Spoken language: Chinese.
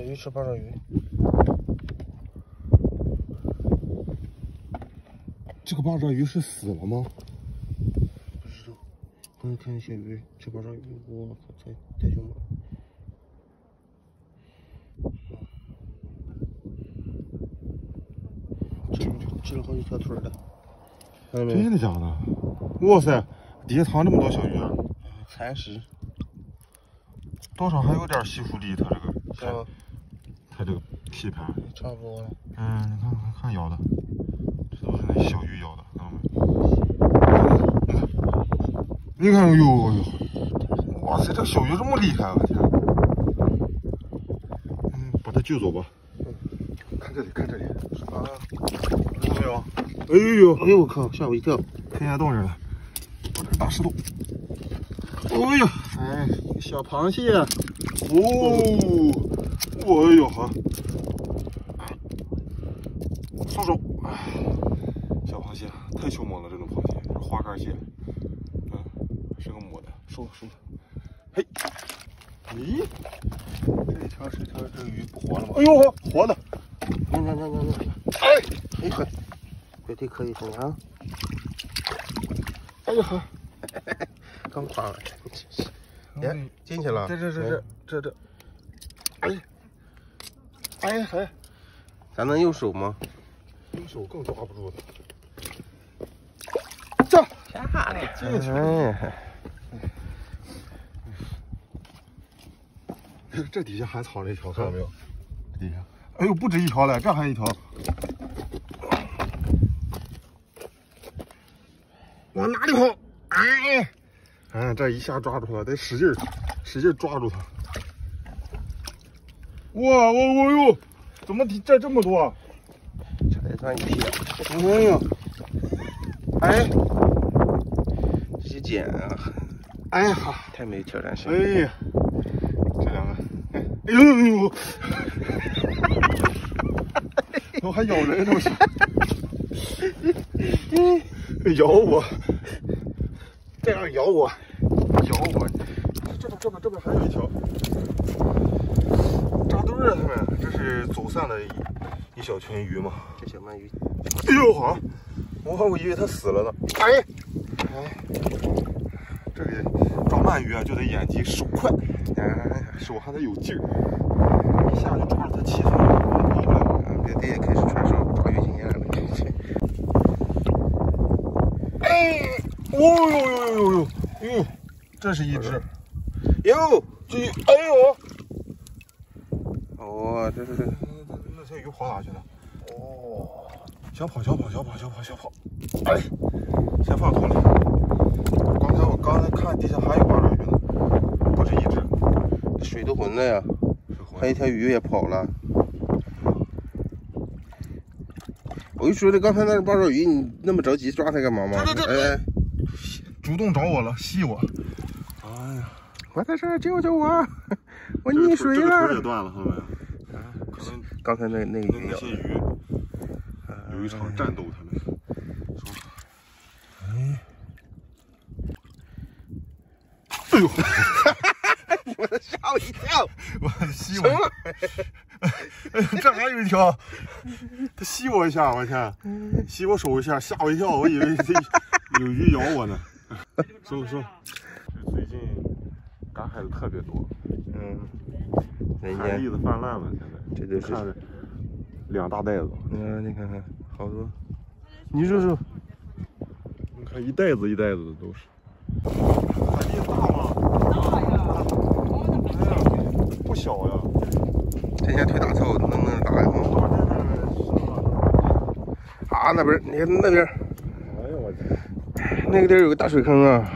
小鱼吃八爪鱼。这个八爪鱼是死了吗？不知道。刚才看见小鱼吃八爪鱼，我靠，太太凶了。吃吃了好几条腿的，看到没？真的假的？哇塞，底下藏这么多小鱼啊！蚕食。多少还有点吸附力，它这个，是吧？它这个皮盘。差不多了。嗯，你看看看咬的，这都是那小鱼咬的，看到没？你看，哎呦哎呦，哇塞，这小鱼这么厉害，我天！嗯，把它救走吧。看这里，看这里，啊，看到没有？哎呦，哎呦我靠，吓我一跳！天下洞着了，这是大石头。哎呀，哎，小螃蟹。哦，哎呦呵！松手！小螃蟹太凶猛了，这种螃蟹是花杆蟹，嗯，是个母的，收收。嘿，咦，这一条是条这个鱼不活了吗？哎呦，活的！你看看看看，哎，哎呵，这这可以行啊！哎呀呵，刚夸完，哎，进去了。这这这这这这，哎，哎还，咱能用手吗？用手更抓不住它。这下来，进去。哎，这底下还藏着一条，看到没有？底下，哎呦，不止一条了，这还一条。往哪里跑？哎，哎，这一下抓住它，得使劲儿，使劲抓住它。哇，我我哟，怎么这这么多？才算一片。哎呀，哎，这些茧啊，哎呀，太没有挑战性。哎呀，这两个，哎，哎呦呦呦，我还咬人呢，我操！咬我，这样咬我，咬我！这边这边这边还有一条，扎堆儿啊，他们这是走散的一一小群鱼嘛。这小鳗鱼，哎呦好，我我以为它死了呢。哎，哎，这里抓鳗鱼啊，就得眼疾手快，哎，手还得有劲儿，一下就抓住它七寸，跑不了。别的也开始传授抓鱼经验了。哎，哦呦呦呦呦呦，呦，这是一只，哟，这，哎呦，哦，这是这，那那条鱼跑哪去了？哦，小跑小跑小跑小跑小跑，哎，先放桶里。刚才我刚才看地下还有八爪鱼呢，不止一只，水都浑了呀，还一条鱼也跑了。我就说这刚才那个八爪鱼，你那么着急抓它干嘛嘛？哎，主动找我了，吸我。哎呀，我在这，救救我！我溺水了。这个腿也断了，看到没有？可能刚才那那个鱼那些鱼有一场战斗，他们说。哎，哎呦！我吓我一跳！我吸我！这还有一条，它吸我一下，我天，吸我手一下，吓我一跳，我以为这有鱼咬我呢。收收。最近赶海的特别多，嗯，人海家蛎子泛滥了，现在这都是看着两大袋子，你看，你看看，好多。你说说，你看一袋子一袋子的都是。海蛎大吗？大呀，哎呀，不小呀。这家腿打操能不能打呀？啊，那边，你看那边，哎呀我天！那个地儿有个大水坑啊。